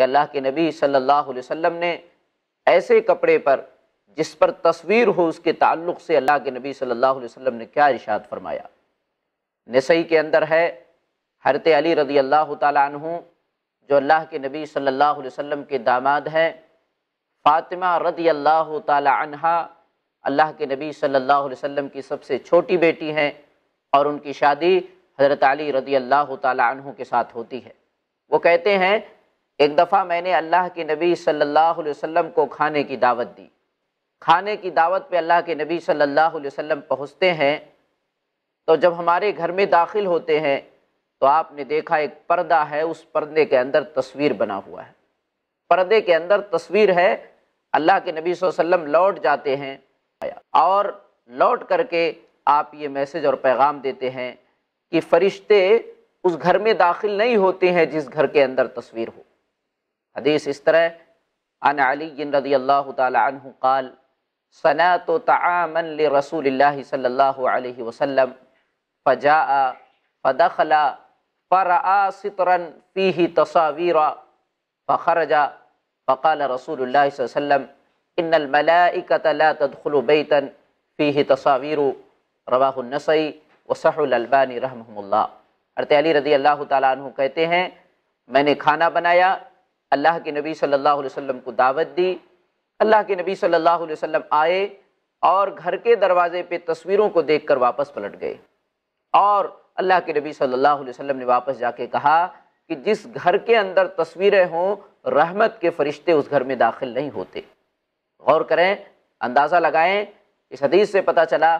کہ اللہ کے نبی صلی اللہ علیہ وسلم نے ایسے کپڑے پر جس پر تصویر ہو اس کے تعلق سے اللہ کے نبی صلی اللہ علیہ وسلم نے کیا ارشاد فرمایا۔ نسائی کے اندر ہے حضرت علی رضی اللہ تعالیٰ عنہ، جو اللہ کے نبی صلی اللہ علیہ وسلم کے داماد ہیں فاطمہ رضی اللہ تعالیٰ عنہ اللہ کے نبی صلی اللہ علیہ وسلم کی سب سے چھوٹی بیٹی ہیں اور ان کی شادی حضرت علی رضی اللہ تعالیٰ عنہ کے ساتھ ہوتی ہے۔ وہ کہتے ہیں ایک دفعہ میں نے اللہ کے نبی صلی اللہ علیہ وسلم کو کھانے کی دعوت دی۔ کھانے کی دعوت پہ اللہ کے نبی صلی اللہ علیہ وسلم پہنچتے ہیں۔ تو جب ہمارے گھر میں داخل ہوتے ہیں، تو آپ نے دیکھا ایک پردہ ہے، اس پردے کے اندر تصویر بنا ہوا ہے۔ پردے کے اندر تصویر ہے، اللہ کے نبی صلی اللہ علیہ وسلم لوٹ جاتے ہیں۔ اور لوٹ کر کے آپ یہ میسج اور پیغام دیتے ہیں کہ فرشتے اس گھر میں داخل نہیں ہوتے ہیں جس گھر کے اندر تصویر ہو۔ حدیث اس طرح عن علی رضی اللہ تعالی عنہ قال، صنعت تعامن لرسول اللہ صلی اللہ علیہ وسلم، فجاء، فدخل فرعا سترا فیہ تصاویر، فخرج، فقال رسول اللہ صلی اللہ علیہ وسلم، ان الملائکت لا تدخل بیتا فیہ تصاویر رواہ النسائی وصح الالبانی رحمہ اللہ۔ حضرت علی رضی اللہ تعالیٰ عنہ کہتے ہیں، میں نے کھانا بنایا اللہ کے نبی صلی اللہ علیہ وسلم کو دعوت دی۔ اللہ کے نبی صلی اللہ علیہ وسلم آئے اور گھر کے دروازے پہ تصویروں کو دیکھ کر واپس پلٹ گئے۔ اور اللہ کے نبی صلی اللہ علیہ وسلم نے واپس جا کے کہا کہ جس گھر کے اندر تصویریں ہوں، رحمت کے فرشتے اس گھر میں داخل نہیں ہوتے۔ غور کریں، اندازہ لگائیں، اس حدیث سے پتہ چلا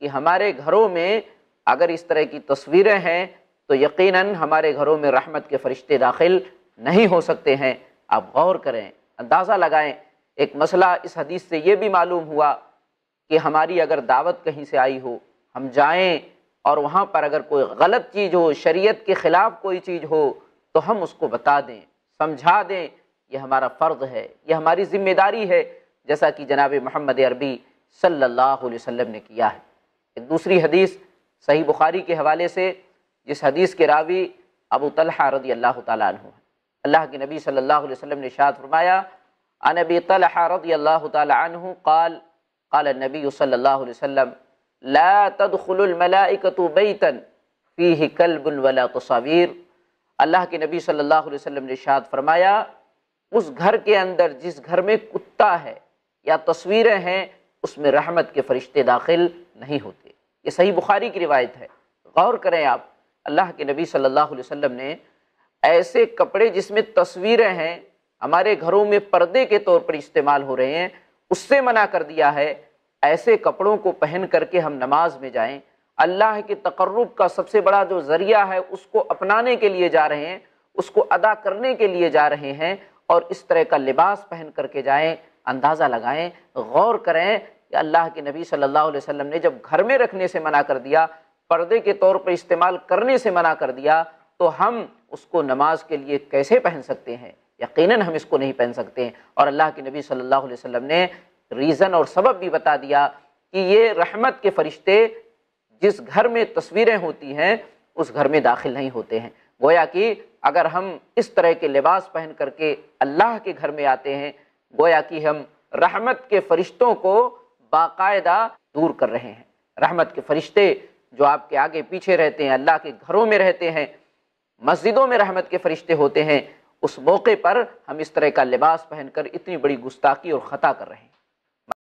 کہ ہمارے گھروں میں اگر اس طرح کی تصویریں ہیں تو یقیناً ہمارے گھروں میں رحمت کے فرشتے داخل نہیں ہو سکتے ہیں۔ آپ غور کریں، اندازہ لگائیں۔ ایک مسئلہ اس حدیث سے یہ بھی معلوم ہوا کہ ہماری اگر دعوت کہیں سے آئی ہو، ہم جائیں اور وہاں پر اگر کوئی غلط چیز ہو، شریعت کے خلاف کوئی چیز ہو، تو ہم اس کو بتا دیں، سمجھا دیں۔ یہ ہمارا فرض ہے، یہ ہماری ذمہ داری ہے، جیسا کہ جناب محمد عربی صلی اللہ علیہ وسلم نے کیا ہے۔ ایک دوسری حدیث صحیح بخاری کے حوالے سے، جس حدیث کے راوی ابو طلحہ رضی اللہ تعالیٰ عنہ ہے۔ اللہ کے نبی صلی اللہ علیہ وسلم نے شاد فرمایا، عن ابی طلحہ رضی اللہ تعالیٰ عنہ قال قال النبی صلی اللہ علیہ وسلم، لا تدخل الملائکة بیتا فیہ کلب ولا تصاویر اللہ کے نبی صلی اللہ علیہ وسلم نے شاد فرمایا، اس گھر کے اندر جس گھر میں کتا ہے یا تصویریں ہیں، اس میں رحمت کے فرشتے داخل نہیں ہوتے یہ صحیح بخاری کی روایت ہے۔ غور کریں آپ، اللہ کے نبی صلی اللہ علیہ وسلم نے ایسے کپڑے جس میں تصویریں ہیں، ہمارے گھروں میں پردے کے طور پر استعمال ہو رہے ہیں، اس سے منع کر دیا ہے۔ ایسے کپڑوں کو پہن کر کے ہم نماز میں جائیں۔ اللہ کے تقرب کا سب سے بڑا جو ذریعہ ہے، اس کو اپنانے کے لیے جا رہے ہیں، اس کو ادا کرنے کے لیے جا رہے ہیں۔ اور اس طرح کا لباس پہن کر کے جائیں، اندازہ لگائیں، غور کریں کہ اللہ کے نبی صلی اللہ علیہ وسلم نے جب گھر میں رکھنے سے منع کر دیا، پردے کے طور پر استعمال کرنے سے منع کر دیا، تو ہم اس کو نماز کے لیے کیسے پہن سکتے ہیں؟ یقیناً ہم اس کو نہیں پہن سکتے۔ ہیں اور اللہ کے نبی صلی اللہ علیہ وسلم نے ریزن اور سبب بھی بتا دیا کہ یہ رحمت کے فرشتے جس گھر میں تصویریں ہوتی ہیں، اس گھر میں داخل نہیں ہوتے ہیں۔ گویا کہ اگر ہم اس طرح کے لباس پہن کر کے اللہ کے گھر میں آتے ہیں، گویا کہ ہم رحمت کے فرشتوں کو باقاعدہ دور کر رہے ہیں۔ رحمت کے فرشتے جو آپ کے آگے پیچھے رہتے ہیں، اللہ کے گھروں میں رہتے ہیں مسجدوں میں رحمت کے فرشتے ہوتے ہیں، اس موقع پر ہم اس طرح کا لباس پہن کر اتنی بڑی گستاخی اور خطا کر رہے ہیں۔